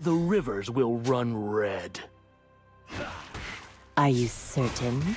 the rivers will run red. Are you certain?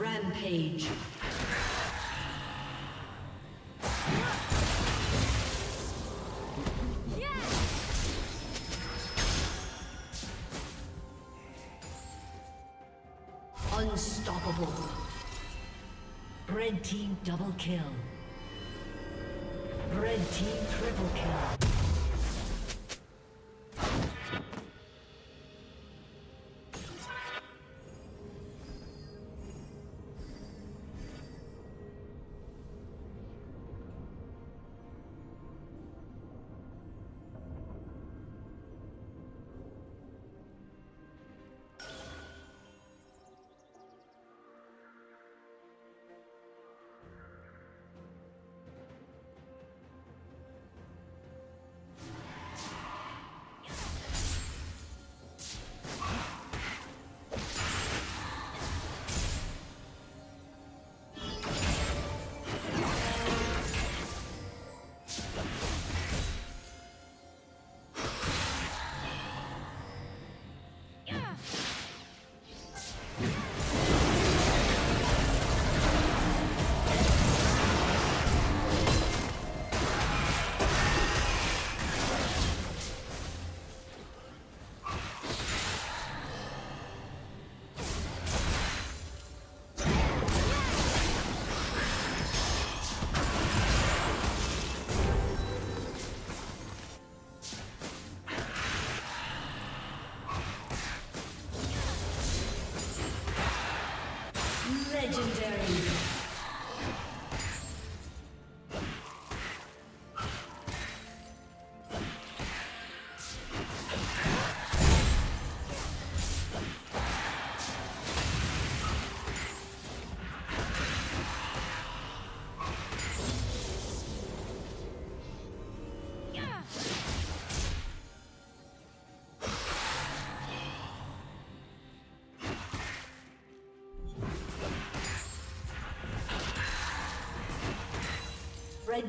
Rampage. Unstoppable. Red team double kill. Red team triple kill.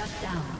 Shut down.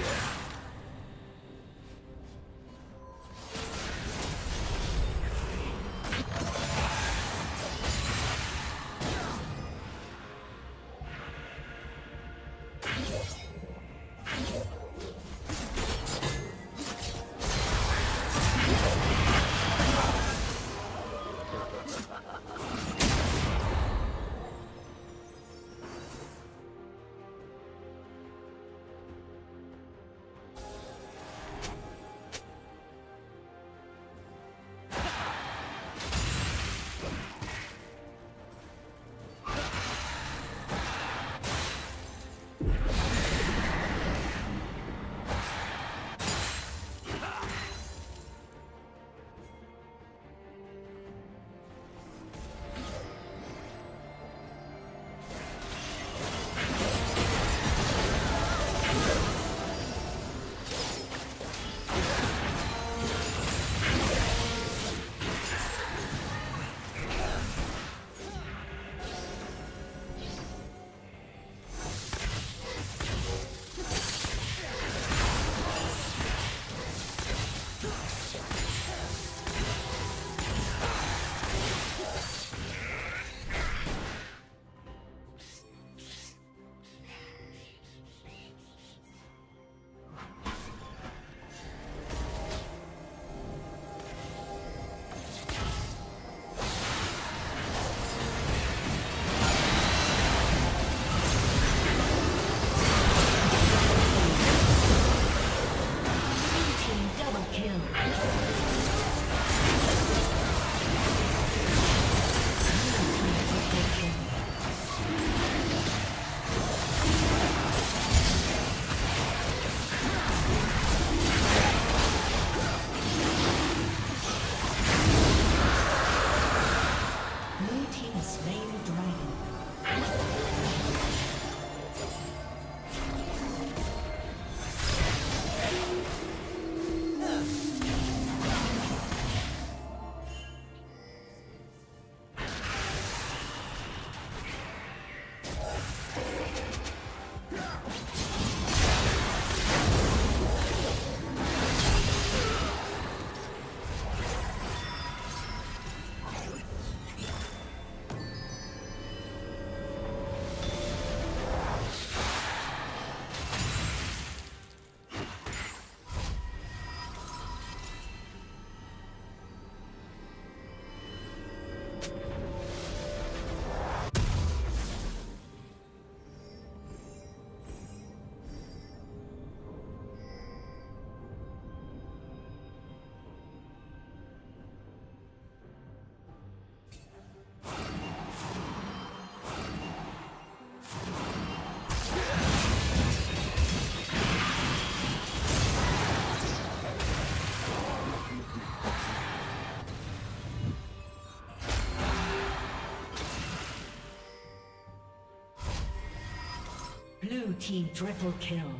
Yeah. Team triple kill.